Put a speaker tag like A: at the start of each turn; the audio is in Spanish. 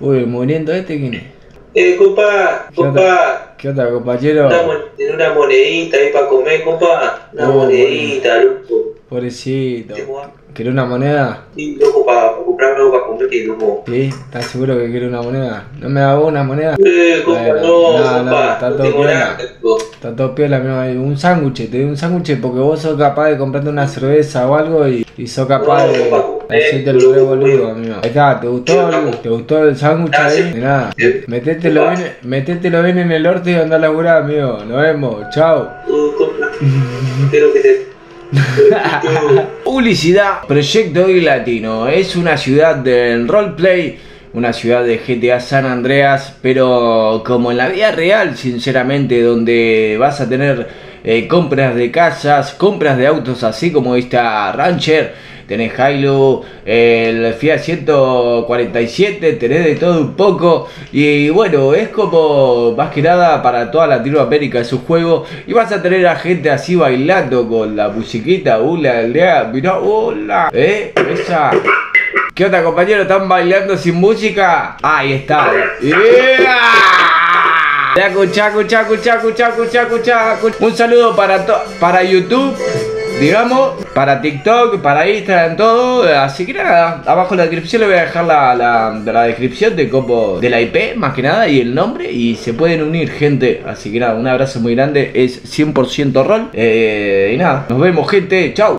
A: Uy, el muriendo este, ¿quién es?
B: Eh, compa, compa,
A: ¿Qué onda, compañero?
B: una, una monedita ahí para comer, compa. Una
A: Oh,
B: monedita, loco.
A: Pobrecito. ¿Querés una moneda?
B: Sí, loco, para para comer, que.
A: ¿Sí? ¿Estás seguro que quiere una moneda? ¿No me da vos una moneda?
B: Eh, compa, no,
A: no, no, está
B: no
A: todo
B: tengo
A: piola. Está todo piola, amigo. Un sándwich, te doy un sándwich porque vos sos capaz de comprarte una cerveza o algo y, y sos capaz
B: No,
A: de
B: compa,
A: hacerte el
B: eh,
A: re
B: boludo,
A: boludo, amigo. Ahí está, ¿te gustó, el, ¿te gustó el sándwich
B: Ah,
A: ahí? De nada. Metételo bien, metételo bien en el orto y anda a laburar, amigo. Nos vemos, chao.
B: Uh, espero que te...
A: Publicidad. Proyecto Hoy Latino. Es una ciudad del roleplay. Una ciudad de GTA San Andreas. Pero como en la vida real, sinceramente. Donde vas a tener eh, compras de casas, compras de autos así como esta Rancher. Tenés Hilo, el Fiat 147, tenés de todo un poco. Y bueno, es como más que nada para toda Latinoamérica su juego. Y vas a tener a gente así bailando con la musiquita. Hola, lea, mirá, hola. ¿Eh? Esa. ¿Qué onda, compañero? ¿Están bailando sin música? Ahí está. ¡Yeah! Escuchá, escuchá, escuchá, escuchá, escuchá, escuchá. Un saludo para, para YouTube, digamos, para TikTok, para Instagram, todo. Así que nada, abajo en la descripción le voy a dejar la, la, la descripción de cómo, de la IP, más que nada, y el nombre. Y se pueden unir, gente. Así que nada, un abrazo muy grande. Es 100% rol. Eh, y nada, nos vemos, gente. Chau.